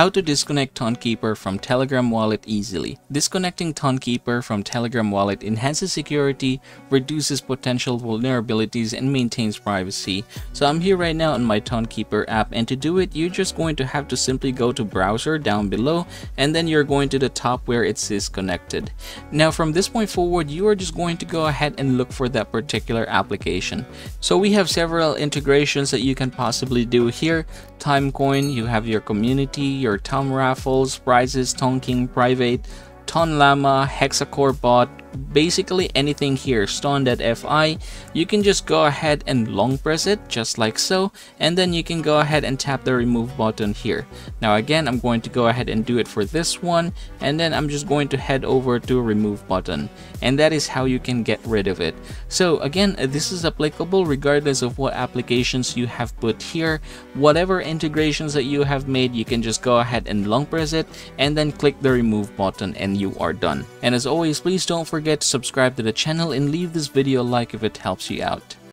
How to disconnect TonKeeper from Telegram wallet easily. Disconnecting TonKeeper from Telegram wallet enhances security, reduces potential vulnerabilities, and maintains privacy. So I'm here right now on my TonKeeper app and to do it, you're just going to have to simply go to browser down below and then you're going to the top where it says connected. Now from this point forward, you are just going to go ahead and look for that particular application. So we have several integrations that you can possibly do here. Timecoin, you have your community, your TON Raffles, prizes, Tonking, Private, Ton Llama, Hexacore bot, basically anything here, STON.fi, you can just go ahead and long press it just like so and then you can go ahead and tap the remove button here. Now again, I'm going to go ahead and do it for this one and then I'm just going to head over to remove button and that is how you can get rid of it. So again, uh, this is applicable regardless of what applications you have put here. Whatever integrations that you have made, you can just go ahead and long press it and then click the remove button and you are done. And as always, please don't forget to subscribe to the channel and leave this video a like if it helps you out.